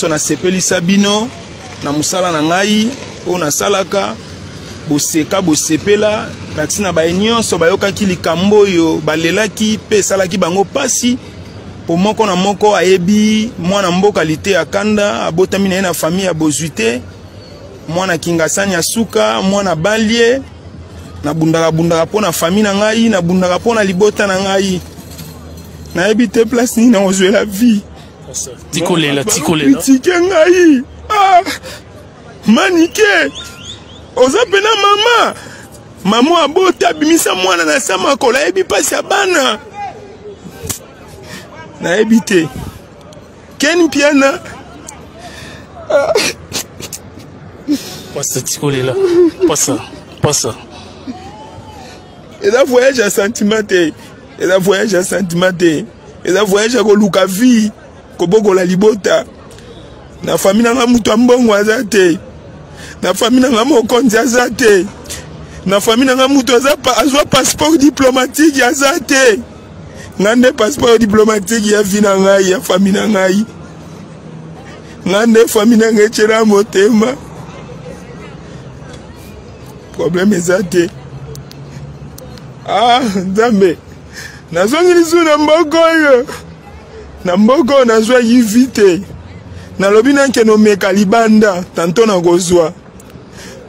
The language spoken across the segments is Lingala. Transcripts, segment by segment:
so nasepelisa bino na mosala na ngai oyo nasalaka boseka bosepela na ntina baye nyonso bayokaki likambo oyo balelaki mpe esalaki bango mpasi mpo moko na moko ayebi mwana mboka lite ya kanda abotami na ye na famiye ya bozwi te mwana kingasani ya suka mwana balie nabundaka bundaka mpo na fami na ngai nabundaka mpo na libota na ngai nayebi te place nini nakozwela vie tikolela tikolela kritike ngai ah, manike oza mpe na mama mama abota abimisa mwana na sa makolo ayebi mpasi ya bana nayebi te ken mpiana ah. pasa tikolela pasa pasa eza voyage ya sentiment te eza voyage ya sentiment te eza voyage ya koluka vie kobokola libota na fami na nga moto ya mbongo aza te na fami na nga mokonzi aza te na fami na nga moto azwa passeport diplomatique aza te nga nde passeport diplomatique ya vi na ngai ya fami na ngai nga nde fami na ngai etyela motema problème eza te ah nzambe nazongi lisusu na mboka oyo na mboka oyo nazwa yivi te nalobi nankende omeka libanda tanto nakozwa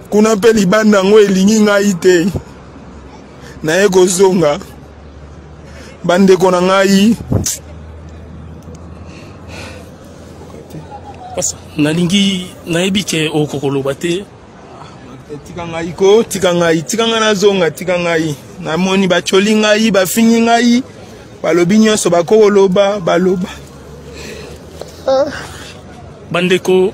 kuna mpe libanda yango elingi ngai te naye kozonga bandeko na ngai nalingi nayebi ke okokoloba te tika ngai ko tika ngai tika ngai nazonga tika ngai namoni bacoli ngai bafingi ngai balobi nyonso bakoloba baloba ah. bandeko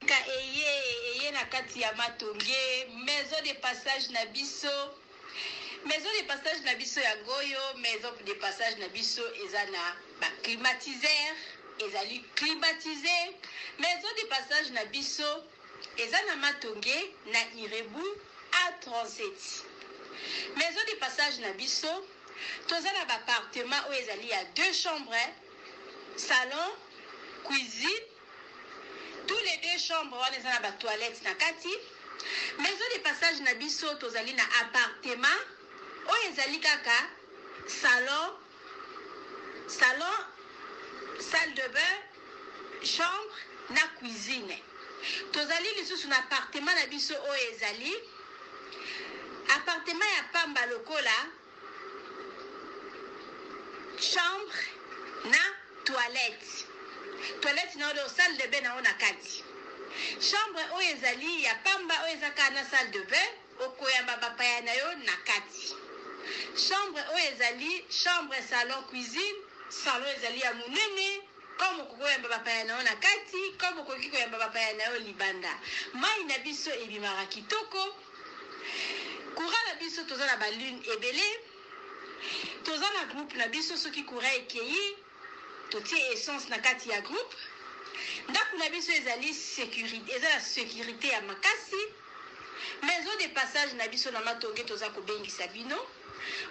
Sika eye eye na kati ya matonge maison de passage na biso maison de passage na biso ya ngoyo maison de passage na biso eza na ba climatiseur ezali climatise maison de passage na biso eza na matonge na irebu a 37 maison de passage na biso toza na ba appartement oyo ezali ya deux chambres salon cuisine Tout les deux chambre wana eza na ba toilettes na kati. Maison de passage na biso tozali na appartement oyo ezali kaka salon, salon, salle de bain, chambre na cuisine. Tozali lisusu na appartement na biso oyo ezali appartement ya pamba lokola Chambre na toilette. Toilette na yo donc salle de bain na yo na kati. Chambre oyo ezali ya pamba oyo eza kaka na salle de bain okoyamba bapaya na yo na kati. Chambre oyo ezali chambre salon cuisine. Salon ezali ya monene comme okoki koyamba bapaya na yo na kati comme okoki koyamba bapaya na yo libanda. Mai na biso ebimaka kitoko. Courant na biso toza na ba lune ebele toza na groupe na biso soki courant ekeyi totie essence na kati ya groupe ndako na biso ezali securite eza na securite ya makasi maison de passage na biso na matonge toza kobengisa bino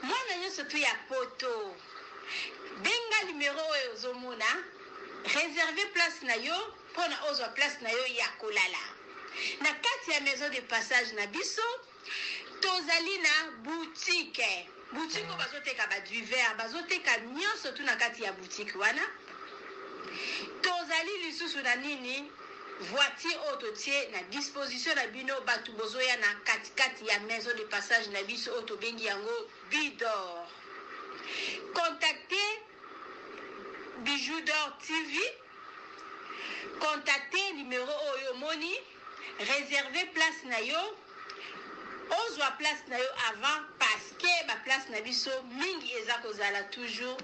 mwana nyonso tu ya poto benga numero oyo ozomona réserve place na yo Pona ozwa place na yo ya kolala na kati ya maison de passage na biso, tozali na boutique. Boutique oyo bazoteka ba duver, bazoteka nionso tout na kati ya boutique wana. Tozali lisusu na nini? voiture oyo totie na disposition na bino bato bozoya na katikati ya maison de passage na biso oyo tobengi yango bidor contacte bijou dor tv Contacter numero oyo omoni, reserver place na yo, ozwa place na yo avant parce que ba places na biso mingi eza kozala toujours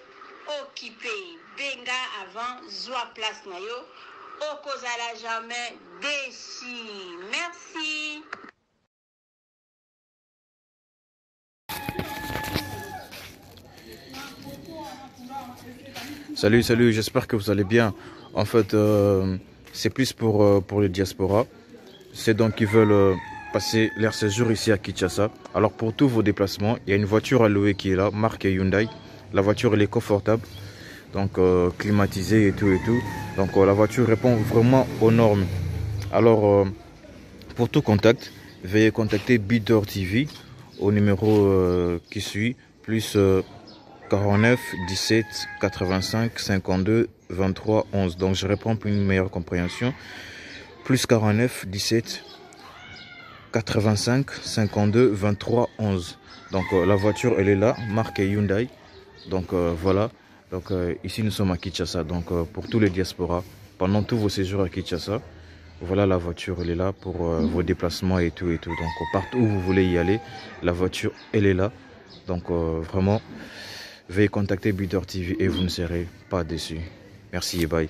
occupe. Benga avant, zwa place na yo, okozala jamais deçu. Merci. Salut, salut, j'espère que vous allez bien. En fait, euh, c'est plus pour, euh, pour les diasporas. C'est donc qui veulent... Euh, passer l'air séjour ici à Kinshasa. Alors pour tous vos déplacements, il y a une voiture à louer qui est là, marque Hyundai. La voiture elle est confortable, donc euh, climatisée et tout et tout. Donc euh, la voiture répond vraiment aux normes. Alors euh, pour tout contact, veuillez contacter Bidor TV au numéro qui suit, plus 49 17 85 52 23 11. Donc je réponds pour une meilleure compréhension. Plus 49 17 85 52 23 11. Donc euh, la voiture elle est là, marque Hyundai. Donc euh, voilà. Donc euh, ici nous sommes à Kinshasa. Donc pour tous les diasporas, pendant tous vos séjours à Kinshasa, voilà la voiture elle est là pour vos déplacements et tout et tout. Donc partout où vous voulez y aller, la voiture elle est là. Donc vraiment, veuillez contacter Bidor TV et vous ne serez pas déçus. Merci et bye.